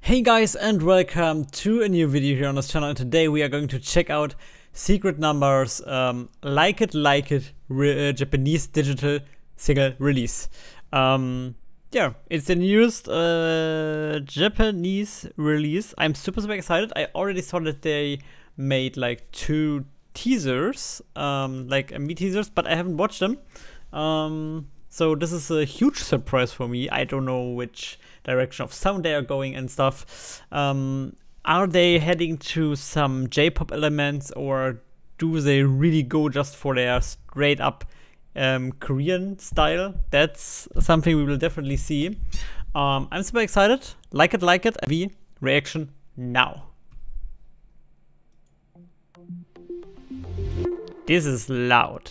Hey guys and welcome to a new video here on this channel and today we are going to check out Secret Numbers um, Like It Like It uh, Japanese digital single release. Um, yeah, it's the newest uh, Japanese release. I'm super super excited. I already saw that they made like two teasers, um, like me teasers, but I haven't watched them. Um, so this is a huge surprise for me. I don't know which direction of sound they are going and stuff. Um, are they heading to some J-pop elements or do they really go just for their straight up um, Korean style? That's something we will definitely see. Um, I'm super excited. Like it, like it. V reaction now. This is loud.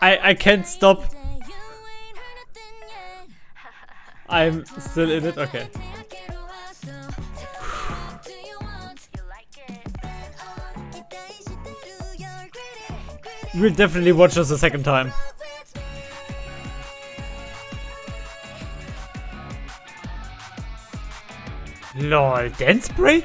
I I can't stop. I'm still in it. Okay. We'll definitely watch this a second time. LOL, dance break?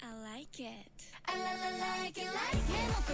I like it. I like it like it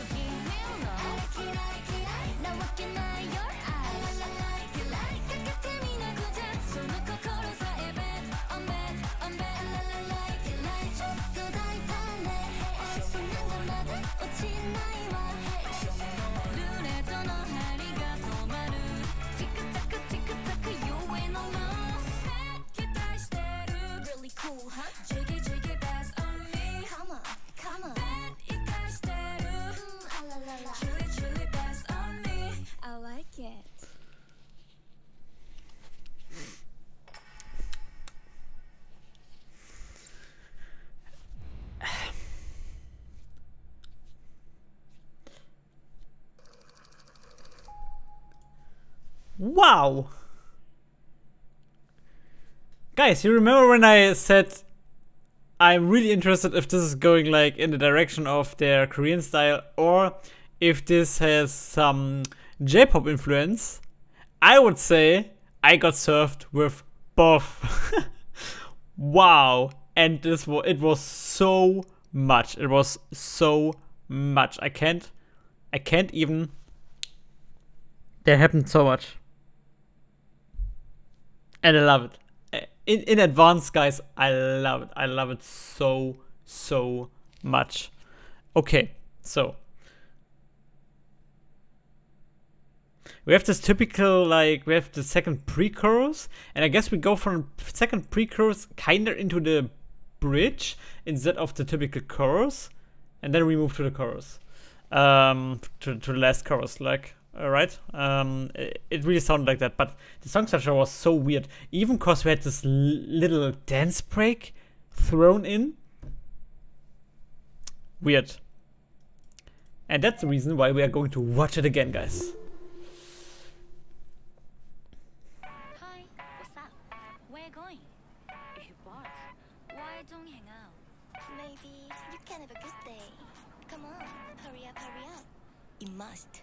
Wow! Guys, you remember when I said I'm really interested if this is going like in the direction of their Korean style or if this has some J-pop influence? I would say I got served with both. wow! And this was it was so much. It was so much. I can't I can't even there happened so much. And I love it. Uh, In in advance, guys, I love it. I love it so so much. Okay, so we have this typical like we have the second pre-chorus, and I guess we go from second pre-chorus kinda into the bridge instead of the typical chorus, and then we move to the chorus, um, to to the last chorus, like. Alright, um, it, it really sounded like that, but the song structure was so weird. Even cause we had this l- little dance break thrown in. Weird. And that's the reason why we are going to watch it again, guys. Hi, what's up? Where you going? You bored? Why don't hang out? Maybe you can have a good day. Come on, hurry up, hurry up. You must.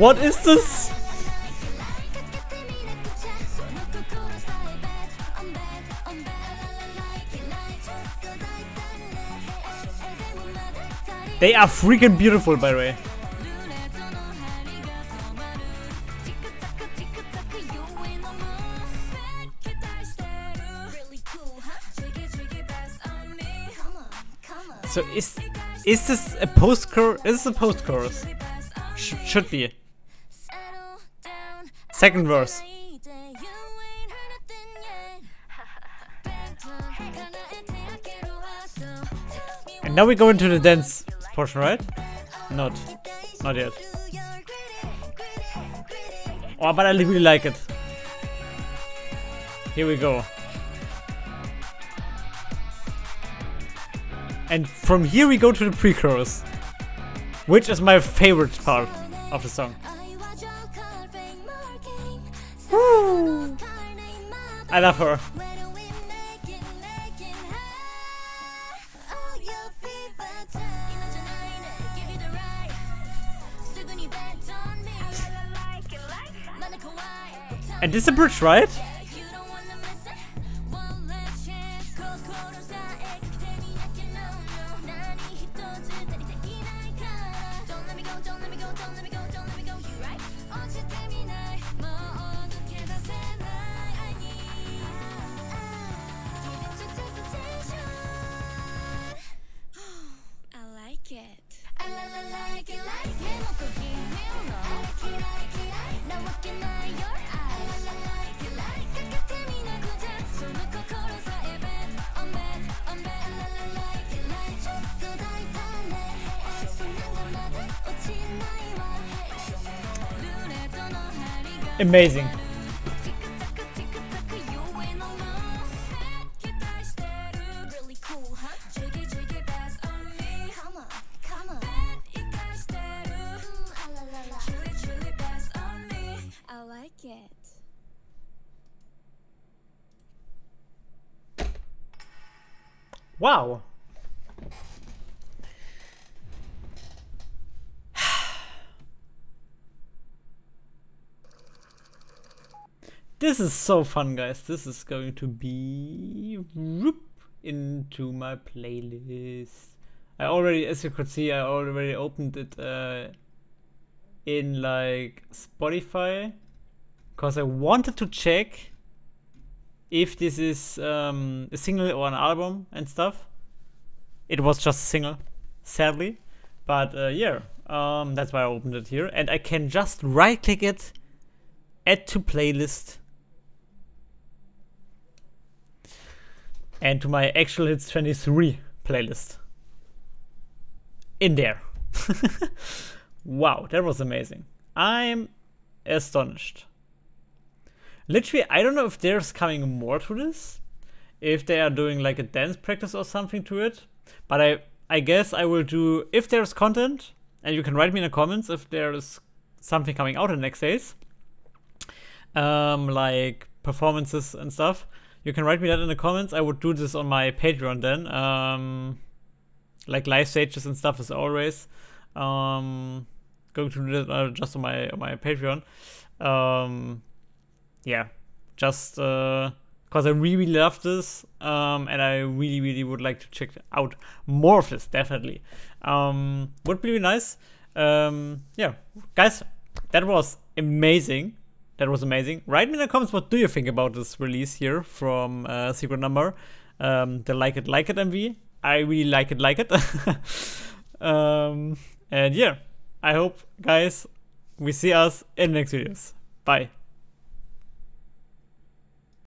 What is this? They are freaking beautiful, by the way. So is is this a post chorus? Is this a post chorus? Sh- should be. Second verse. And now we go into the dance portion, right? Not. Not yet. Oh, but I really like it. Here we go. And from here we go to the pre-chorus, which is my favorite part of the song. I love her. And this is a bridge, right? Amazing. Wow. This is so fun, guys. This is going to be whoop into my playlist. I already, as you could see, I already opened it uh, in like Spotify because I wanted to check if this is um, a single or an album and stuff. It was just a single, sadly. But uh, yeah, um, that's why I opened it here. And I can just right click it, add to playlist. And to my actual hits 23 playlist. In there. wow, that was amazing. I'm astonished. Literally, I don't know if there's coming more to this, if they are doing like a dance practice or something to it. But I, I guess I will do if there's content, and you can write me in the comments if there's something coming out in the next days, um, like performances and stuff. you can write me that in the comments. I would do this on my Patreon then. Um, like live stages and stuff as always. Um, going to do that uh, just on my on my Patreon. Um, yeah, just because uh, I really love this, um, and I really really would like to check out more of this. Definitely, um, would be really nice. Um, yeah, guys, that was amazing. That was amazing. Write me in the comments what do you think about this release here from uh, Secret Number, um, the Like It Like It MV. I really like it, like it. um, and yeah, I hope, guys, we see us in the next videos. Bye.